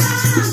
Yeah.